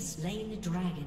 Slain the dragon.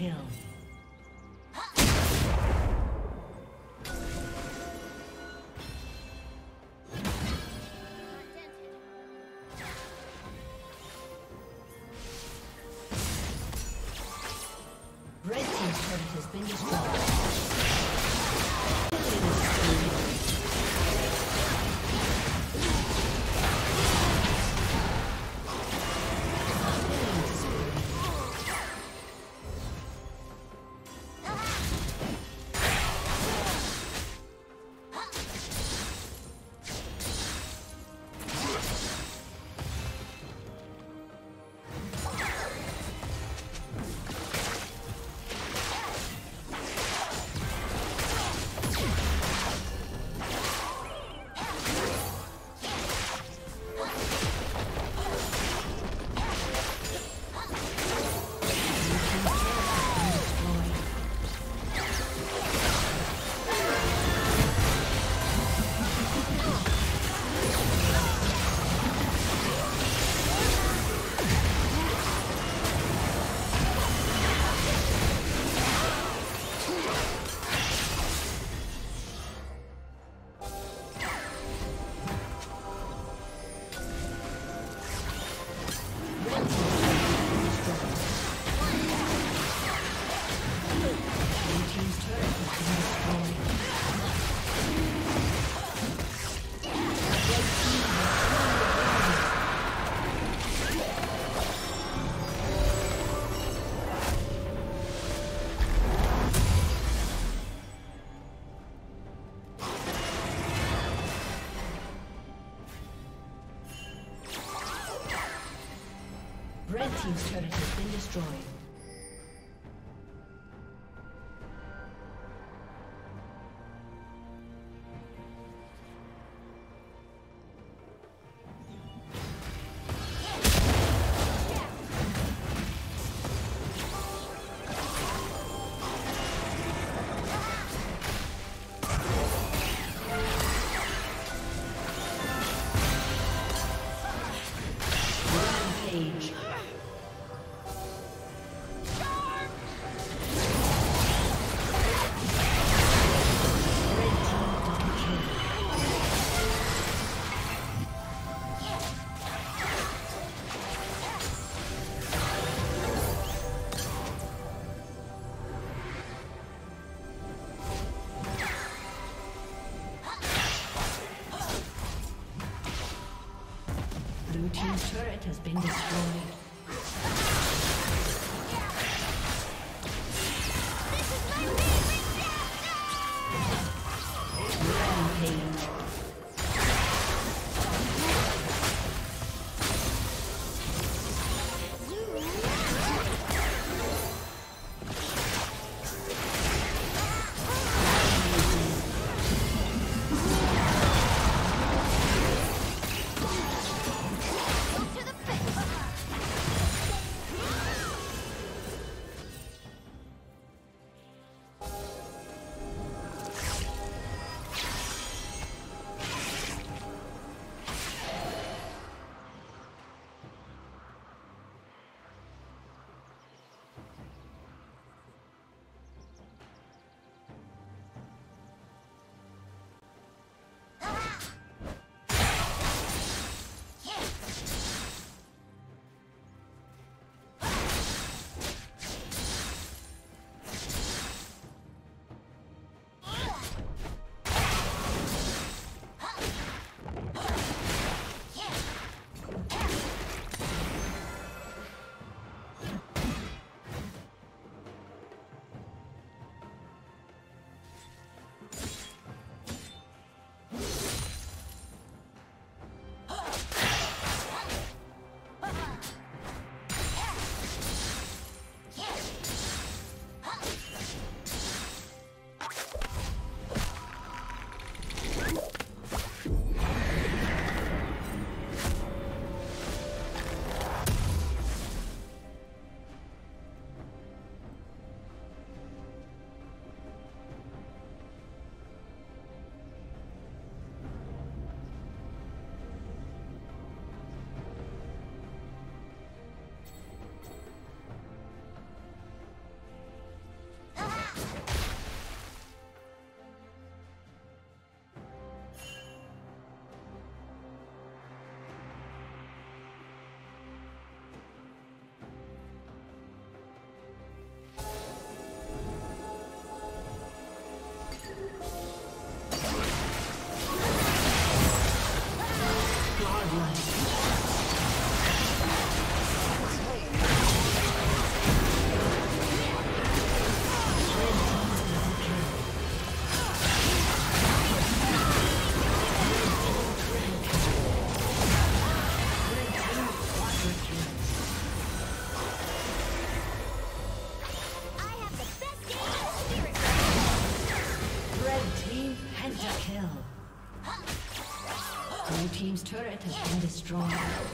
kill. Team's turret has been destroyed. has been destroyed. Blue